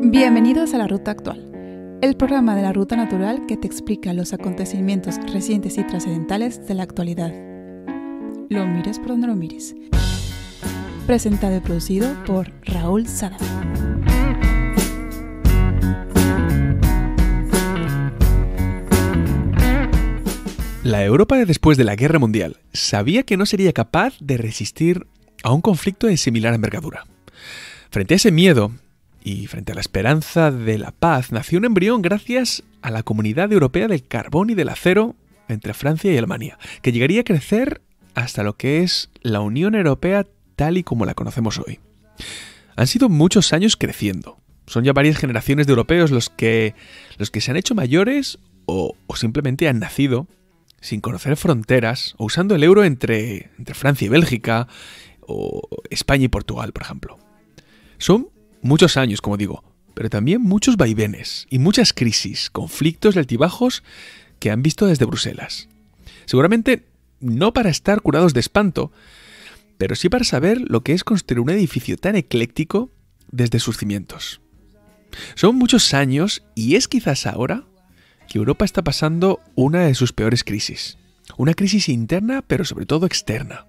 Bienvenidos a La Ruta Actual, el programa de la Ruta Natural que te explica los acontecimientos recientes y trascendentales de la actualidad. Lo mires por donde lo mires. Presentado y producido por Raúl Sada. La Europa de después de la Guerra Mundial sabía que no sería capaz de resistir a un conflicto de similar envergadura. Frente a ese miedo y frente a la esperanza de la paz, nació un embrión gracias a la Comunidad Europea del Carbón y del Acero entre Francia y Alemania, que llegaría a crecer hasta lo que es la Unión Europea tal y como la conocemos hoy. Han sido muchos años creciendo. Son ya varias generaciones de europeos los que, los que se han hecho mayores o, simplemente han nacido sin conocer fronteras, o usando el euro entre, entre Francia y Bélgica, o España y Portugal, por ejemplo. Son muchos años, como digo, pero también muchos vaivenes y muchas crisis, conflictos y altibajos que han visto desde Bruselas. Seguramente no para estar curados de espanto, pero sí para saber lo que es construir un edificio tan ecléctico desde sus cimientos. Son muchos años y es quizás ahora que Europa está pasando una de sus peores crisis. Una crisis interna, pero sobre todo externa.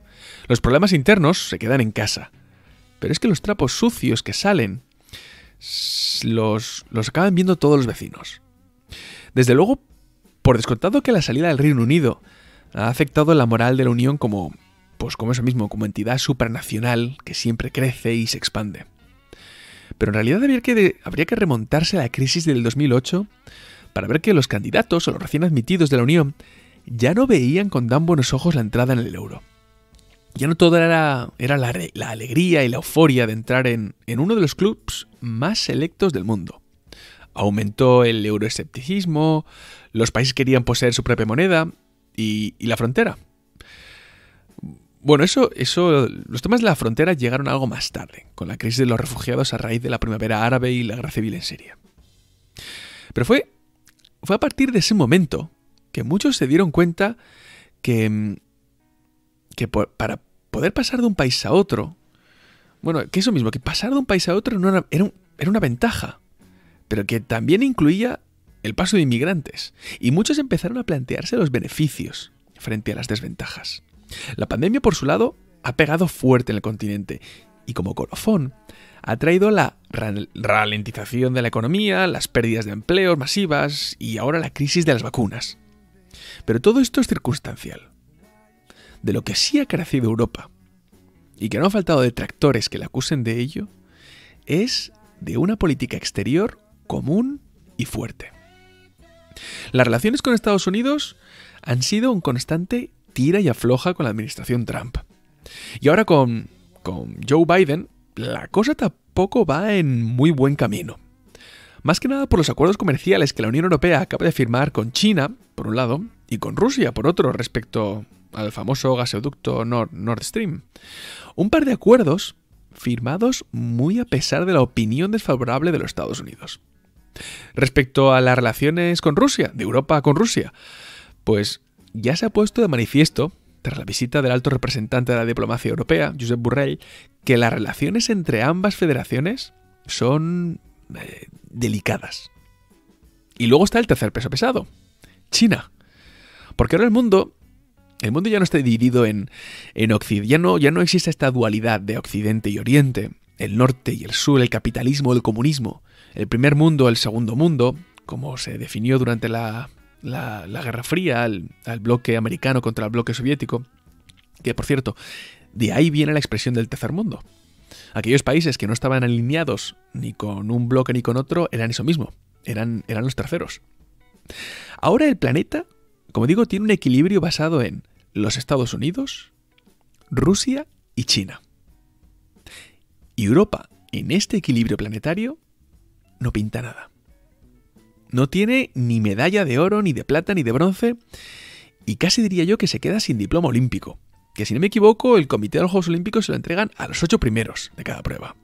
Los problemas internos se quedan en casa. Pero es que los trapos sucios que salen los, los acaban viendo todos los vecinos. Desde luego, por descontado que la salida del Reino Unido ha afectado la moral de la Unión como, pues como eso mismo, como entidad supranacional que siempre crece y se expande. Pero en realidad habría que, habría que remontarse a la crisis del 2008 para ver que los candidatos o los recién admitidos de la Unión ya no veían con tan buenos ojos la entrada en el euro. Ya no todo era, era la, alegría y la euforia de entrar en, en uno de los clubs más selectos del mundo. Aumentó el euroescepticismo, los países querían poseer su propia moneda y, y la frontera. Bueno, eso, eso, los temas de la frontera llegaron algo más tarde, con la crisis de los refugiados a raíz de la primavera árabe y la guerra civil en Siria. Pero fue fue a partir de ese momento que muchos se dieron cuenta que, que para poder pasar de un país a otro, bueno, que eso mismo, que pasar de un país a otro era, era una ventaja, pero que también incluía el paso de inmigrantes. Y muchos empezaron a plantearse los beneficios frente a las desventajas. La pandemia, por su lado, ha pegado fuerte en el continente y como colofón ha traído la ralentización de la economía, las pérdidas de empleos masivas y ahora la crisis de las vacunas. Pero todo esto es circunstancial. De lo que sí ha crecido Europa, y que no ha faltado detractores que la acusen de ello, es de una política exterior común y fuerte. Las relaciones con Estados Unidos han sido un constante tira y afloja con la administración Trump. Y ahora con, con Joe Biden la cosa tampoco va en muy buen camino. Más que nada por los acuerdos comerciales que la Unión Europea acaba de firmar con China, por un lado, y con Rusia, por otro, respecto al famoso gasoducto Nord, Stream. Un par de acuerdos firmados muy a pesar de la opinión desfavorable de los Estados Unidos. Respecto a las relaciones con Rusia, de Europa con Rusia, pues ya se ha puesto de manifiesto tras la visita del alto representante de la diplomacia europea, Josep Borrell, que las relaciones entre ambas federaciones son eh, delicadas. Y luego está el tercer peso pesado, China. Porque ahora el mundo, el mundo ya no está dividido en, en ya no, ya no existe esta dualidad de Occidente y Oriente, el norte y el sur, el capitalismo, el comunismo, el primer mundo, el segundo mundo, como se definió durante la la, Guerra Fría, al, bloque americano contra el bloque soviético, que por cierto, de ahí viene la expresión del tercer mundo. Aquellos países que no estaban alineados ni con un bloque ni con otro eran eso mismo, eran, eran los terceros. Ahora el planeta, como digo, tiene un equilibrio basado en los Estados Unidos, Rusia y China. Y Europa, en este equilibrio planetario, no pinta nada. No tiene ni medalla de oro, ni de plata, ni de bronce, y casi diría yo que se queda sin diploma olímpico, que si no me equivoco el Comité de los Juegos Olímpicos se lo entregan a los ocho primeros de cada prueba.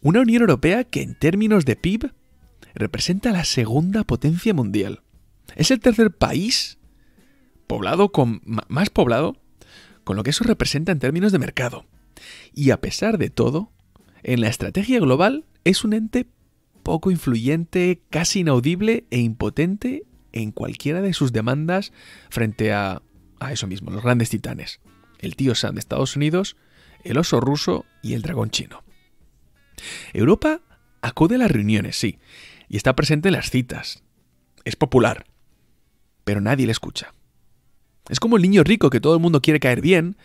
Una Unión Europea que en términos de PIB representa la segunda potencia mundial. Es el tercer país poblado con más poblado, con lo que eso representa en términos de mercado. Y a pesar de todo, en la estrategia global es un ente poco influyente, casi inaudible e impotente en cualquiera de sus demandas frente a, a eso mismo, los grandes titanes. El tío Sam de Estados Unidos, el oso ruso y el dragón chino. Europa acude a las reuniones, sí, y está presente en las citas. Es popular, pero nadie le escucha. Es como el niño rico que todo el mundo quiere caer bien,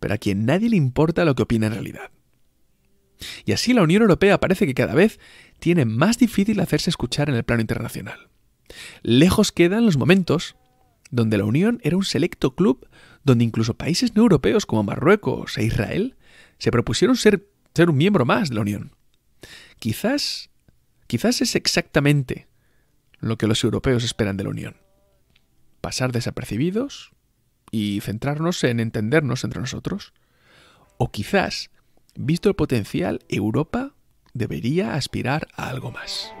pero a quien nadie le importa lo que opina en realidad. Y así la Unión Europea parece que cada vez tiene más difícil hacerse escuchar en el plano internacional. Lejos quedan los momentos donde la Unión era un selecto club donde incluso países no europeos como Marruecos e Israel se propusieron ser, ser un miembro más de la Unión. Quizás, quizás es exactamente lo que los europeos esperan de la Unión. Pasar desapercibidos y centrarnos en entendernos entre nosotros. O quizás, visto el potencial, Europa debería aspirar a algo más.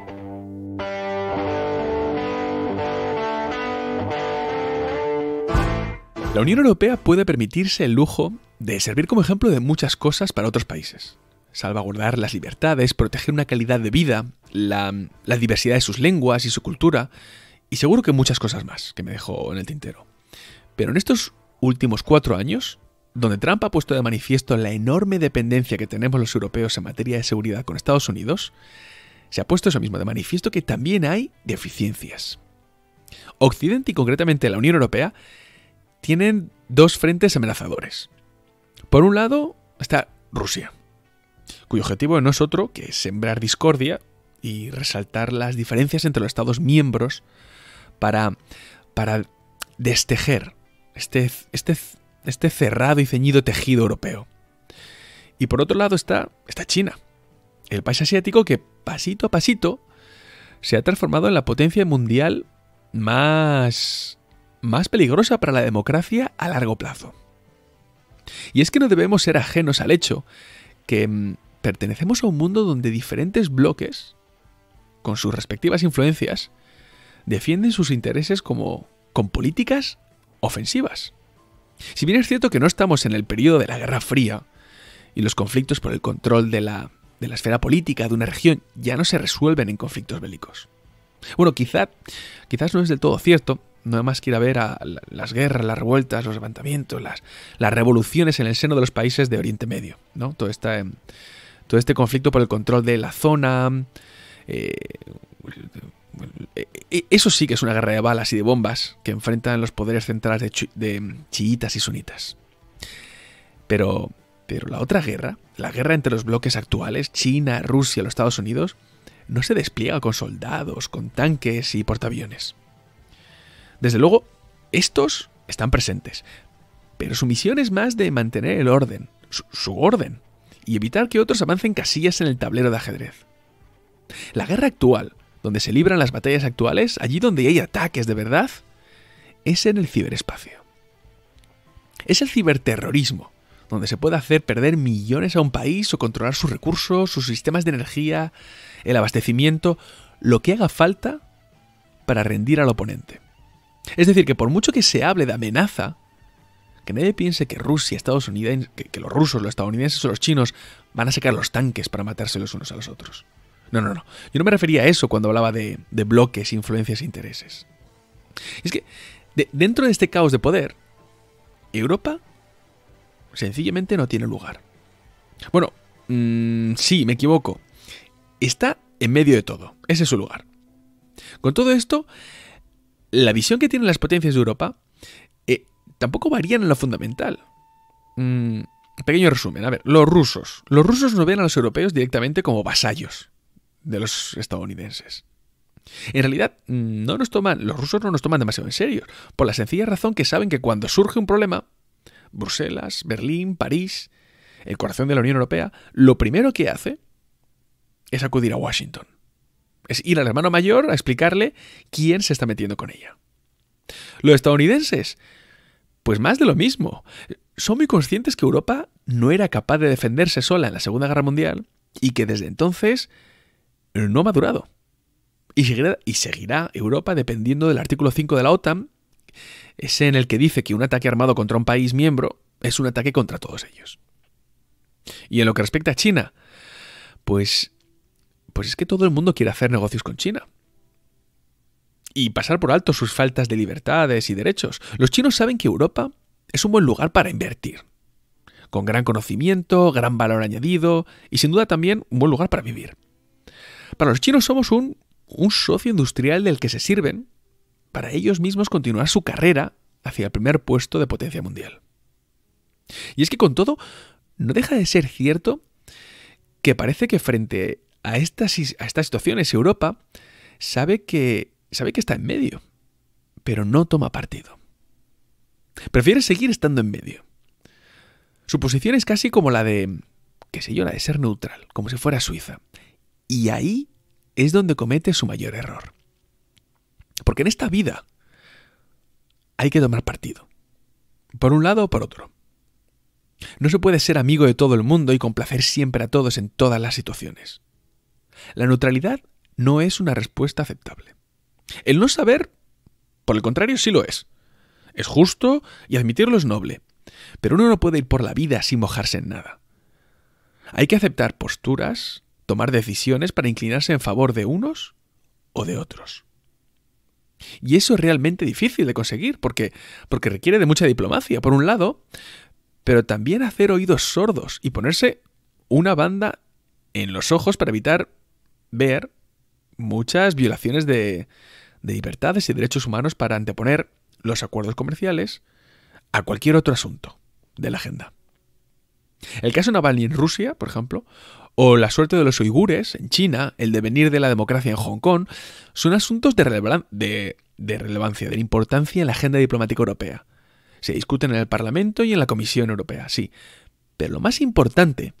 La Unión Europea puede permitirse el lujo de servir como ejemplo de muchas cosas para otros países. Salvaguardar las libertades, proteger una calidad de vida, la, diversidad de sus lenguas y su cultura, y seguro que muchas cosas más que me dejo en el tintero. Pero en estos últimos cuatro años, donde Trump ha puesto de manifiesto la enorme dependencia que tenemos los europeos en materia de seguridad con Estados Unidos, se ha puesto eso mismo de manifiesto que también hay deficiencias. Occidente y concretamente la Unión Europea tienen dos frentes amenazadores. Por un lado está Rusia, cuyo objetivo no es otro que sembrar discordia y resaltar las diferencias entre los Estados miembros para, para destejer este, este, este cerrado y ceñido tejido europeo. Y por otro lado está, está China, el país asiático que pasito a pasito se ha transformado en la potencia mundial más, más peligrosa para la democracia a largo plazo. Y es que no debemos ser ajenos al hecho que mm, pertenecemos a un mundo donde diferentes bloques, con sus respectivas influencias, defienden sus intereses como con políticas ofensivas. Si bien es cierto que no estamos en el periodo de la Guerra Fría y los conflictos por el control de la, de la esfera política de una región ya no se resuelven en conflictos bélicos. Bueno, quizá, quizás no es del todo cierto, no hay más que ir a ver a las guerras, las revueltas, los levantamientos, las, las revoluciones en el seno de los países de Oriente Medio, ¿no? Todo, esta, todo este conflicto por el control de la zona, eh, eso sí que es una guerra de balas y de bombas que enfrentan los poderes centrales de, chiitas y sunitas. Pero, pero la otra guerra, la guerra entre los bloques actuales, China, Rusia, los Estados Unidos, no se despliega con soldados, con tanques y portaaviones. Desde luego, estos están presentes, pero su misión es más de mantener el orden, su orden, y evitar que otros avancen casillas en el tablero de ajedrez. La guerra actual, donde se libran las batallas actuales, allí donde hay ataques de verdad, es en el ciberespacio. Es el ciberterrorismo, donde se puede hacer perder millones a un país o controlar sus recursos, sus sistemas de energía, el abastecimiento, lo que haga falta para rendir al oponente. Es decir, que por mucho que se hable de amenaza, que nadie piense que Rusia, Estados Unidos, que, los rusos, los estadounidenses o los chinos van a sacar los tanques para matarse los unos a los otros. No, no, no. Yo no me refería a eso cuando hablaba de, bloques, influencias e intereses. Es que dentro de este caos de poder, Europa sencillamente no tiene lugar. Bueno, mm, sí, me equivoco. Está en medio de todo. Ese es su lugar. Con todo esto, la visión que tienen las potencias de Europa eh, tampoco varían en lo fundamental. Mm, pequeño resumen, a ver, los rusos. Los rusos no ven a los europeos directamente como vasallos de los estadounidenses. En realidad, no nos toman, los rusos no nos toman demasiado en serio, por la sencilla razón que saben que cuando surge un problema, Bruselas, Berlín, París, el corazón de la Unión Europea, lo primero que hace es acudir a Washington. Es ir al hermano mayor a explicarle quién se está metiendo con ella. Los estadounidenses, pues más de lo mismo. Son muy conscientes que Europa no era capaz de defenderse sola en la Segunda Guerra Mundial y que desde entonces no ha madurado. Y seguirá, Europa dependiendo del artículo 5 de la OTAN, ese en el que dice que un ataque armado contra un país miembro es un ataque contra todos ellos. Y en lo que respecta a China, pues Pues es que todo el mundo quiere hacer negocios con China. Y pasar por alto sus faltas de libertades y derechos. Los chinos saben que Europa es un buen lugar para invertir. Con gran conocimiento, gran valor añadido y sin duda también un buen lugar para vivir. Para los chinos somos un, un socio industrial del que se sirven para ellos mismos continuar su carrera hacia el primer puesto de potencia mundial. Y es que con todo, no deja de ser cierto que parece que frente a estas, a estas situaciones Europa sabe que, sabe que está en medio, pero no toma partido. Prefiere seguir estando en medio. Su posición es casi como la de, qué sé yo, la de ser neutral, como si fuera Suiza. Y ahí es donde comete su mayor error. Porque en esta vida hay que tomar partido. Por un lado o por otro. No se puede ser amigo de todo el mundo y complacer siempre a todos en todas las situaciones. La neutralidad no es una respuesta aceptable. El no saber, por el contrario, sí lo es. Es justo y admitirlo es noble. Pero uno no puede ir por la vida sin mojarse en nada. Hay que aceptar posturas, tomar decisiones para inclinarse en favor de unos o de otros. Y eso es realmente difícil de conseguir porque, porque requiere de mucha diplomacia, por un lado, pero también hacer oídos sordos y ponerse una banda en los ojos para evitar ver muchas violaciones de, de libertades y derechos humanos para anteponer los acuerdos comerciales a cualquier otro asunto de la agenda. El caso Navalny en Rusia, por ejemplo, o la suerte de los uigures en China, el devenir de la democracia en Hong Kong, son asuntos de, relevancia, de importancia en la agenda diplomática europea. Se discuten en el Parlamento y en la Comisión Europea, sí. Pero lo más importante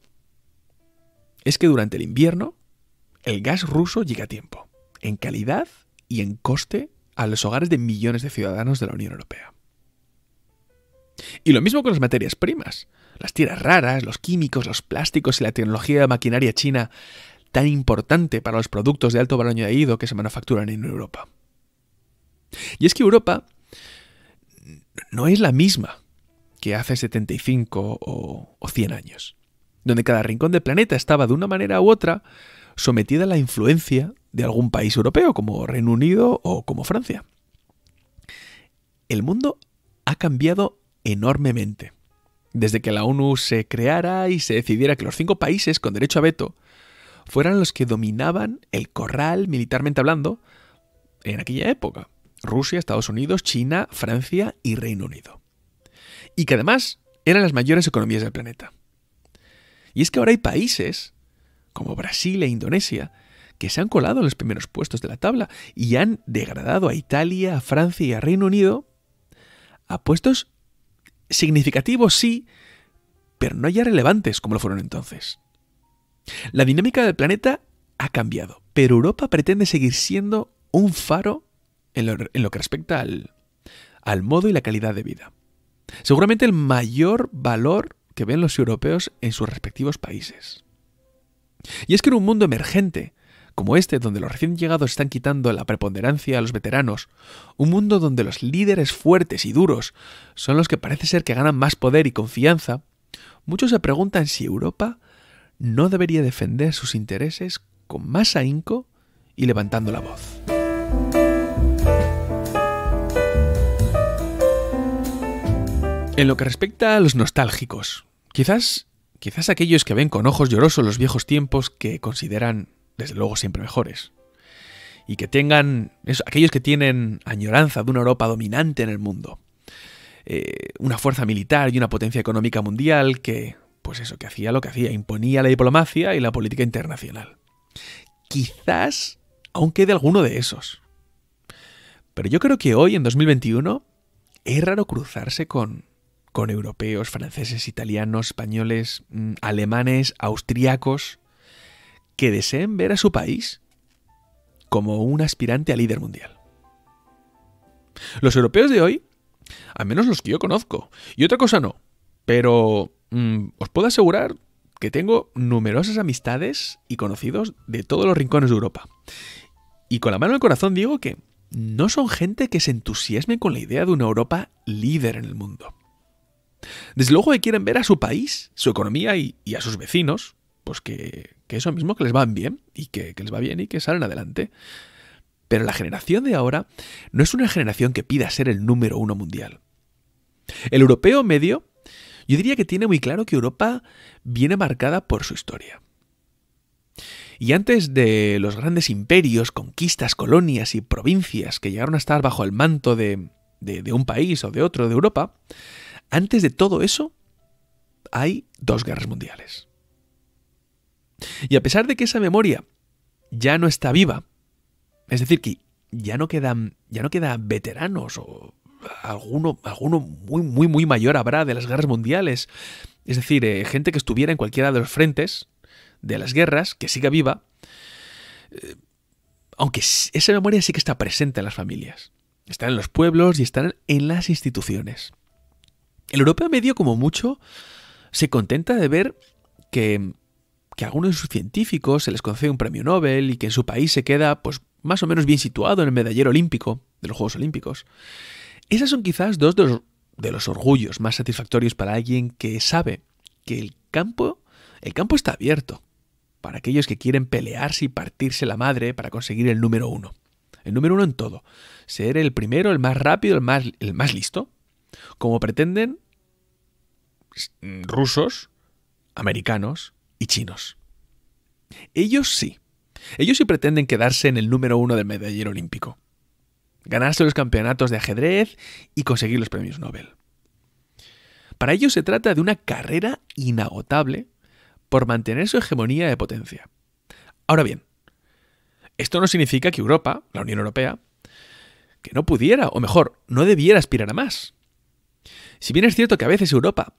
es que durante el invierno el gas ruso llega a tiempo, en calidad y en coste a los hogares de millones de ciudadanos de la Unión Europea. Y lo mismo con las materias primas las tierras raras, los químicos, los plásticos y la tecnología de maquinaria china tan importante para los productos de alto valor añadido que se manufacturan en Europa. Y es que Europa no es la misma que hace 75 o, 100 años, donde cada rincón del planeta estaba de una manera u otra sometida a la influencia de algún país europeo, como Reino Unido o como Francia. El mundo ha cambiado enormemente desde que la ONU se creara y se decidiera que los cinco países con derecho a veto fueran los que dominaban el corral militarmente hablando en aquella época. Rusia, Estados Unidos, China, Francia y Reino Unido. Y que además eran las mayores economías del planeta. Y es que ahora hay países, como Brasil e Indonesia, que se han colado en los primeros puestos de la tabla y han degradado a Italia, a Francia y a Reino Unido a puestos significativos sí, pero no ya relevantes como lo fueron entonces. La dinámica del planeta ha cambiado, pero Europa pretende seguir siendo un faro en lo, que respecta al, al modo y la calidad de vida. Seguramente el mayor valor que ven los europeos en sus respectivos países. Y es que en un mundo emergente, como este, donde los recién llegados están quitando la preponderancia a los veteranos, un mundo donde los líderes fuertes y duros son los que parece ser que ganan más poder y confianza, muchos se preguntan si Europa no debería defender sus intereses con más ahínco y levantando la voz. En lo que respecta a los nostálgicos, quizás, quizás aquellos que ven con ojos llorosos los viejos tiempos que consideran desde luego siempre mejores. Y que tengan, aquellos que tienen añoranza de una Europa dominante en el mundo. Eh, una fuerza militar y una potencia económica mundial que, pues eso, que hacía lo que hacía, imponía la diplomacia y la política internacional. Quizás aún quede alguno de esos. Pero yo creo que hoy, en 2021, es raro cruzarse con, con europeos, franceses, italianos, españoles, mm, alemanes, austriacos, que deseen ver a su país como un aspirante a líder mundial. Los europeos de hoy, al menos los que yo conozco, y otra cosa no, pero mm, os puedo asegurar que tengo numerosas amistades y conocidos de todos los rincones de Europa. Y con la mano en el corazón digo que no son gente que se entusiasme con la idea de una Europa líder en el mundo. Desde luego que quieren ver a su país, su economía y, y a sus vecinos, pues que, que eso mismo que les van bien y que, les va bien y que salen adelante. Pero la generación de ahora no es una generación que pida ser el número uno mundial. El europeo medio, yo diría que tiene muy claro que Europa viene marcada por su historia. Y antes de los grandes imperios, conquistas, colonias y provincias que llegaron a estar bajo el manto de, de, un país o de otro de Europa, antes de todo eso hay dos guerras mundiales. Y a pesar de que esa memoria ya no está viva, es decir, que ya no quedan, ya no quedan veteranos o alguno, alguno muy, muy, muy mayor habrá de las guerras mundiales. Es decir, eh, gente que estuviera en cualquiera de los frentes, de las guerras, que siga viva, eh, aunque esa memoria sí que está presente en las familias. Está en los pueblos y están en las instituciones. El europeo medio, como mucho, se contenta de ver que, que a algunos de sus científicos se les concede un premio Nobel y que en su país se queda, pues, más o menos bien situado en el medallero olímpico de los Juegos Olímpicos. Esas son quizás dos de los, de los orgullos más satisfactorios para alguien que sabe que el campo, el campo está abierto para aquellos que quieren pelearse y partirse la madre para conseguir el número uno. El número uno en todo. Ser el primero, el más rápido, el más, el más listo. Como pretenden rusos, americanos y chinos. Ellos sí. Ellos sí pretenden quedarse en el número uno del medallero olímpico. Ganarse los campeonatos de ajedrez y conseguir los premios Nobel. Para ellos se trata de una carrera inagotable por mantener su hegemonía de potencia. Ahora bien, esto no significa que Europa, la Unión Europea, que no pudiera, o mejor, no debiera aspirar a más. Si bien es cierto que a veces Europa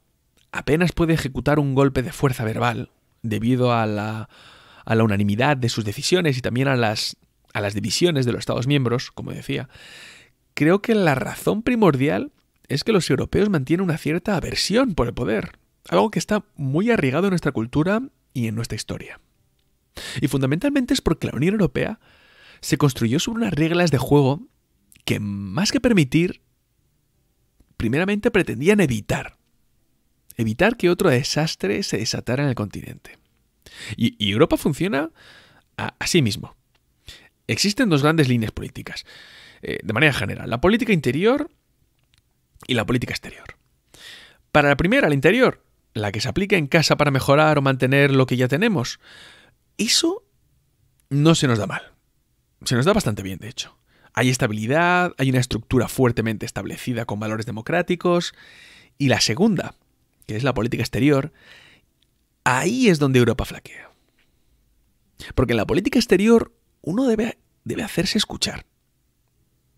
apenas puede ejecutar un golpe de fuerza verbal debido a la, a la unanimidad de sus decisiones y también a las, a las divisiones de los Estados miembros, como decía, creo que la razón primordial es que los europeos mantienen una cierta aversión por el poder, algo que está muy arraigado en nuestra cultura y en nuestra historia. Y fundamentalmente es porque la Unión Europea se construyó sobre unas reglas de juego que más que permitir, primeramente pretendían evitar. Evitar que otro desastre se desatara en el continente. Y, Europa funciona así mismo. Existen dos grandes líneas políticas, eh, de manera general, la política interior y la política exterior. Para la primera, la interior, la que se aplica en casa para mejorar o mantener lo que ya tenemos, eso no se nos da mal. Se nos da bastante bien, de hecho. Hay estabilidad, hay una estructura fuertemente establecida con valores democráticos. Y la segunda, que es la política exterior, ahí es donde Europa flaquea. Porque en la política exterior uno debe, debe hacerse escuchar.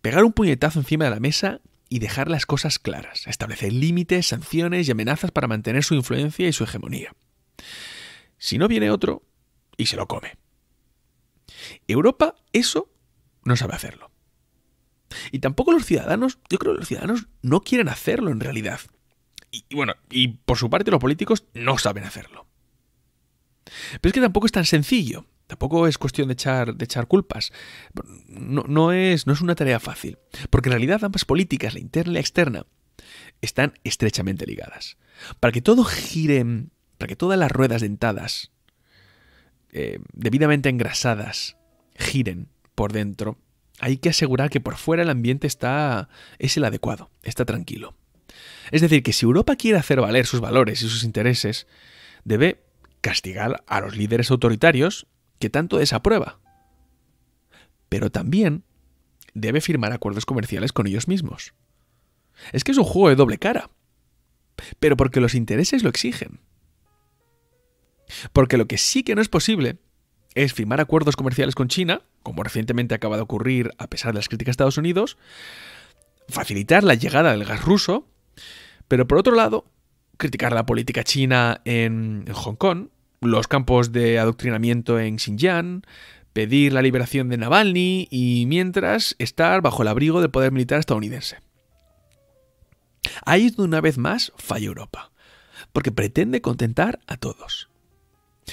Pegar un puñetazo encima de la mesa y dejar las cosas claras, establecer límites, sanciones y amenazas para mantener su influencia y su hegemonía. Si no viene otro, y se lo come. Europa eso no sabe hacerlo. Y tampoco los ciudadanos, yo creo que los ciudadanos no quieren hacerlo en realidad. Y, bueno, y por su parte los políticos no saben hacerlo. Pero es que tampoco es tan sencillo. Tampoco es cuestión de echar, de echar culpas. No, no, es, no es una tarea fácil. Porque en realidad ambas políticas, la interna y la externa, están estrechamente ligadas. Para que todo gire, para que todas las ruedas dentadas, eh, debidamente engrasadas, giren por dentro, hay que asegurar que por fuera el ambiente está es el adecuado, está tranquilo. Es decir, que si Europa quiere hacer valer sus valores y sus intereses, debe castigar a los líderes autoritarios que tanto desaprueba. Pero también debe firmar acuerdos comerciales con ellos mismos. Es que es un juego de doble cara. Pero porque los intereses lo exigen. Porque lo que sí que no es posible es firmar acuerdos comerciales con China, como recientemente acaba de ocurrir a pesar de las críticas de Estados Unidos, facilitar la llegada del gas ruso, pero por otro lado, criticar la política china en, Hong Kong, los campos de adoctrinamiento en Xinjiang, pedir la liberación de Navalny y mientras estar bajo el abrigo del poder militar estadounidense. Ahí es donde una vez más falla Europa, porque pretende contentar a todos.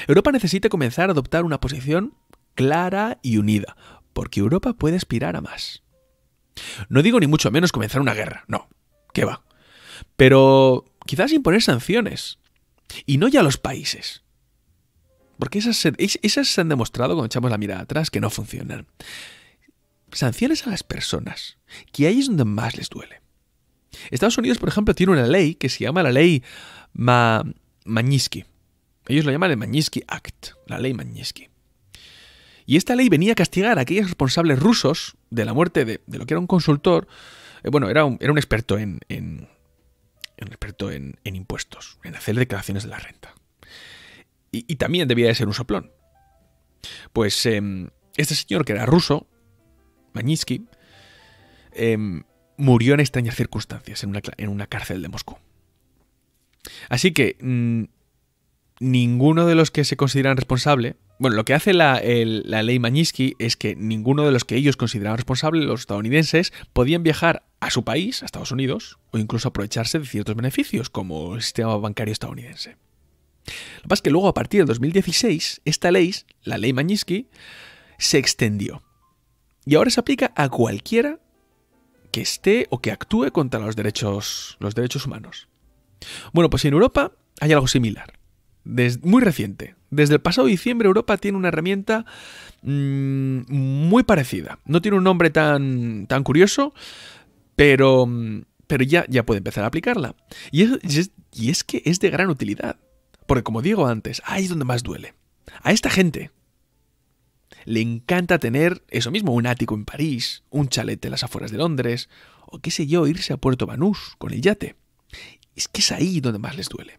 Europa necesita comenzar a adoptar una posición clara y unida, porque Europa puede aspirar a más. No digo ni mucho menos comenzar una guerra, no, ¿qué va? Pero quizás imponer sanciones, y no ya a los países, Porque esas se, esas se han demostrado, cuando echamos la mirada atrás, que no funcionan. Sanciones a las personas, que ahí es donde más les duele. Estados Unidos, por ejemplo, tiene una ley que se llama la ley Ma Magnitsky. Ellos lo llaman el Magnitsky Act, la ley Magnitsky. Y esta ley venía a castigar a aquellos responsables rusos de la muerte de, lo que era un consultor. Eh, bueno, era un, era un experto en, en, experto en, impuestos, en hacer declaraciones de la renta. Y, también debía de ser un soplón. Pues em, este señor, que era ruso, Magnitsky, em, murió en extrañas circunstancias en una, en una cárcel de Moscú. Así que mm, ninguno de los que se consideran responsable, bueno, lo que hace la, ley Magnitsky es que ninguno de los que ellos consideraban responsables, los estadounidenses, podían viajar a su país, a Estados Unidos, o incluso aprovecharse de ciertos beneficios, como el sistema bancario estadounidense. Lo que pasa es que luego, a partir del 2016, esta ley, la ley Magnitsky, se extendió. Y ahora se aplica a cualquiera que esté o que actúe contra los derechos, los derechos humanos. Bueno, pues en Europa hay algo similar. Muy reciente. Desde el pasado diciembre Europa tiene una herramienta mm, muy parecida. No tiene un nombre tan, tan curioso, pero, pero ya, ya puede empezar a aplicarla. Y es, y es que es de gran utilidad. Porque como digo antes, ahí es donde más duele. A esta gente le encanta tener eso mismo, un ático en París, un chalet en las afueras de Londres, o qué sé yo, irse a Puerto Banús con el yate. Es que es ahí donde más les duele.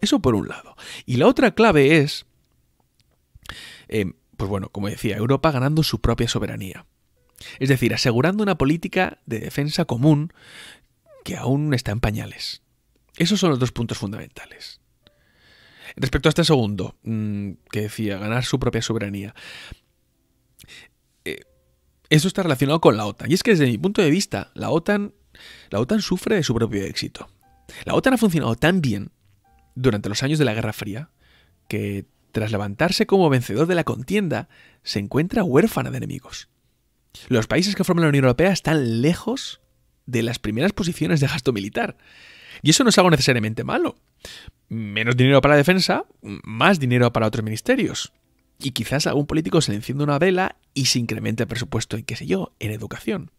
Eso por un lado. Y la otra clave es, eh, pues bueno, como decía, Europa ganando su propia soberanía. Es decir, asegurando una política de defensa común que aún está en pañales. Esos son los dos puntos fundamentales. Respecto a este segundo, mm, que decía, ganar su propia soberanía. Eh, eso está relacionado con la OTAN. Y es que desde mi punto de vista, la OTAN, la OTAN sufre de su propio éxito. La OTAN ha funcionado tan bien durante los años de la Guerra Fría que tras levantarse como vencedor de la contienda, se encuentra huérfana de enemigos. Los países que forman la Unión Europea están lejos de las primeras posiciones de gasto militar. Y eso no es algo necesariamente malo. Menos dinero para la defensa, más dinero para otros ministerios. Y quizás algún político se le encienda una vela y se incremente el presupuesto en, qué sé yo, en educación.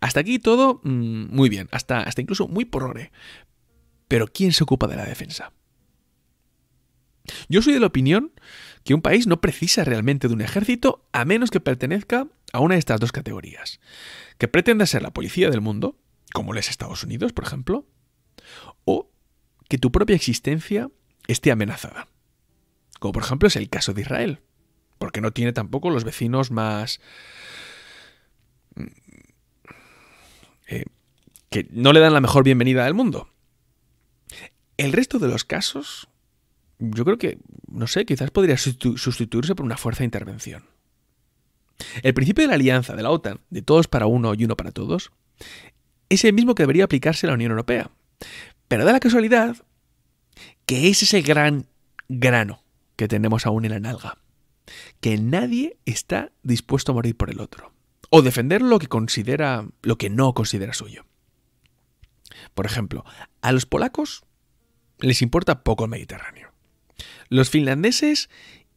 Hasta aquí todo mm, muy bien, hasta, hasta incluso muy por ore. Pero ¿quién se ocupa de la defensa? Yo soy de la opinión que un país no precisa realmente de un ejército a menos que pertenezca a una de estas dos categorías. Que pretenda ser la policía del mundo, como los Estados Unidos, por ejemplo, o que tu propia existencia esté amenazada. Como por ejemplo es el caso de Israel, porque no tiene tampoco los vecinos más... Mm, eh, que no le dan la mejor bienvenida del mundo. El resto de los casos, yo creo que, no sé, quizás podría sustituirse por una fuerza de intervención. El principio de la alianza de la OTAN, de todos para uno y uno para todos, es el mismo que debería aplicarse a la Unión Europea. Pero da la casualidad que ese es el gran grano que tenemos aún en la nalga. Que nadie está dispuesto a morir por el otro. O defender lo que considera, lo que no considera suyo. Por ejemplo, a los polacos les importa poco el Mediterráneo. Los finlandeses,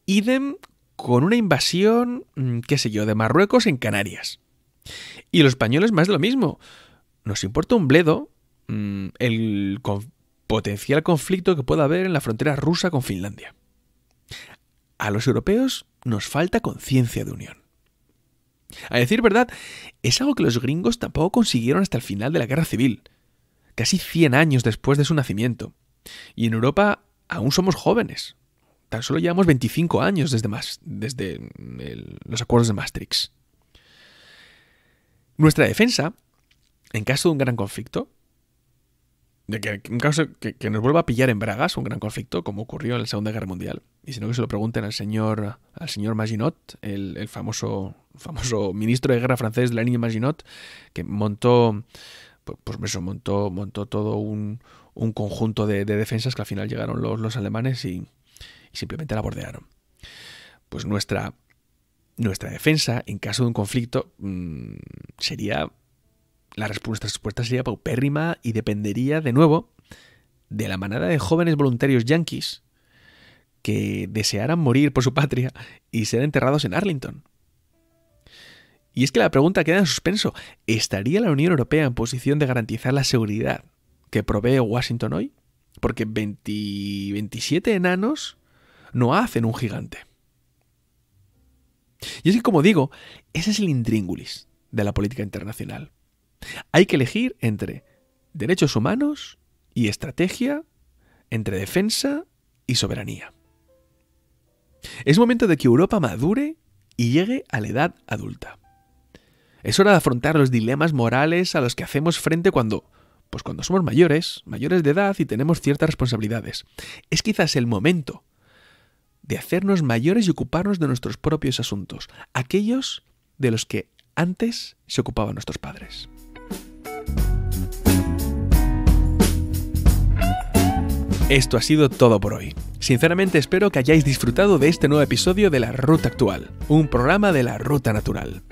idem con una invasión, mm, qué sé yo, de Marruecos en Canarias. Y los españoles más de lo mismo. Nos importa un bledo mm, el potencial conflicto que pueda haber en la frontera rusa con Finlandia. A los europeos nos falta conciencia de unión. A decir verdad, es algo que los gringos tampoco consiguieron hasta el final de la guerra civil, casi 100 años después de su nacimiento. Y en Europa aún somos jóvenes. Tan solo llevamos 25 años desde, desde los acuerdos de Maastricht. Nuestra defensa, en caso de un gran conflicto, de que en caso que, nos vuelva a pillar en Bragas un gran conflicto, como ocurrió en la Segunda Guerra Mundial, y si no que se lo pregunten al señor, al señor Maginot, el, famoso, famoso ministro de guerra francés de la Maginot, que montó, pues, eso, montó, montó todo un, un conjunto de, defensas que al final llegaron los, alemanes y, simplemente la bordearon. Pues nuestra, nuestra defensa, en caso de un conflicto, mm, sería. La respuesta, respuesta sería paupérrima y dependería, de nuevo, de la manada de jóvenes voluntarios yanquis que desearan morir por su patria y ser enterrados en Arlington. Y es que la pregunta queda en suspenso. ¿Estaría la Unión Europea en posición de garantizar la seguridad que provee Washington hoy? Porque 27 enanos no hacen un gigante. Y es que, como digo, ese es el intríngulis de la política internacional. Hay que elegir entre derechos humanos y estrategia, entre defensa y soberanía. Es momento de que Europa madure y llegue a la edad adulta. Es hora de afrontar los dilemas morales a los que hacemos frente cuando, pues cuando somos mayores, mayores de edad y tenemos ciertas responsabilidades. Es quizás el momento de hacernos mayores y ocuparnos de nuestros propios asuntos, aquellos de los que antes se ocupaban nuestros padres. Esto ha sido todo por hoy. Sinceramente espero que hayáis disfrutado de este nuevo episodio de La Ruta Actual, un programa de la Ruta Natural.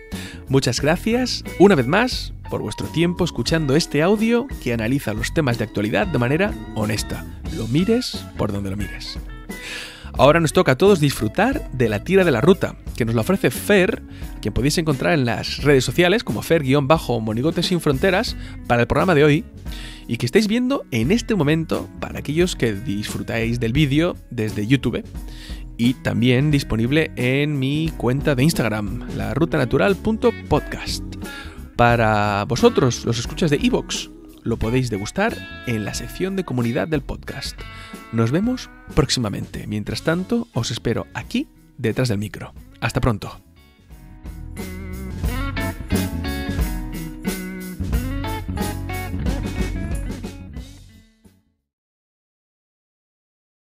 Muchas gracias, una vez más, por vuestro tiempo escuchando este audio que analiza los temas de actualidad de manera honesta. Lo mires por donde lo mires. Ahora nos toca a todos disfrutar de la tira de la ruta, que nos la ofrece Fer, quien podéis encontrar en las redes sociales como Fer-Monigotes sin Fronteras para el programa de hoy y que estáis viendo en este momento para aquellos que disfrutáis del vídeo desde YouTube y también disponible en mi cuenta de Instagram, la rutanatural.podcast. Para vosotros, los escuchas de Evox, lo podéis degustar en la sección de comunidad del podcast. Nos vemos próximamente. Mientras tanto, os espero aquí detrás del micro. Hasta pronto.